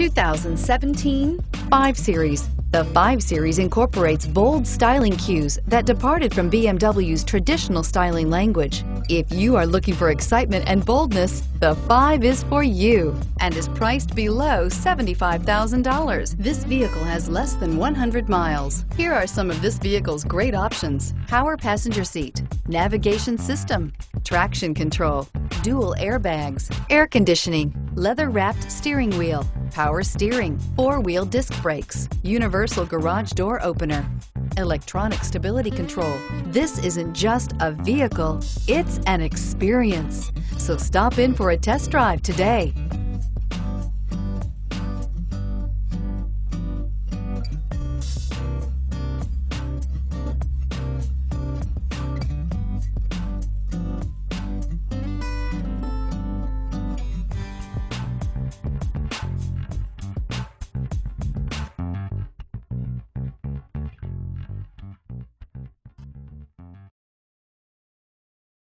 2017 5 Series. The 5 Series incorporates bold styling cues that departed from BMW's traditional styling language. If you are looking for excitement and boldness, the 5 is for you and is priced below $75,000. This vehicle has less than 100 miles. Here are some of this vehicle's great options. Power passenger seat, navigation system, traction control, dual airbags, air conditioning, leather-wrapped steering wheel, power steering, four-wheel disc brakes, universal garage door opener, electronic stability control. This isn't just a vehicle, it's an experience. So stop in for a test drive today.